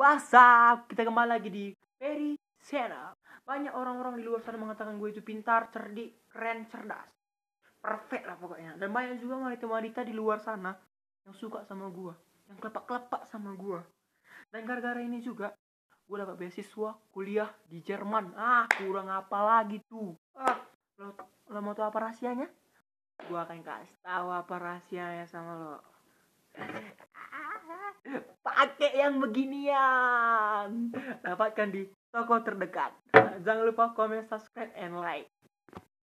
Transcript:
WhatsApp kita kembali lagi di Perry Channel banyak orang-orang di luar sana mengatakan gue itu pintar cerdik keren cerdas. Perfect lah pokoknya. Dan banyak juga wanita-wanita di luar sana yang suka sama gue yang kelepak-kelepak sama gue dan gara-gara ini juga gue dapat beasiswa kuliah di Jerman. Ah kurang apa lagi tuh? Ah lo, lo mau tahu apa rahasianya? Gue akan kasih tahu apa rahasianya sama lo pakai yang beginian. Dapatkan di toko terdekat. Jangan lupa komen subscribe and like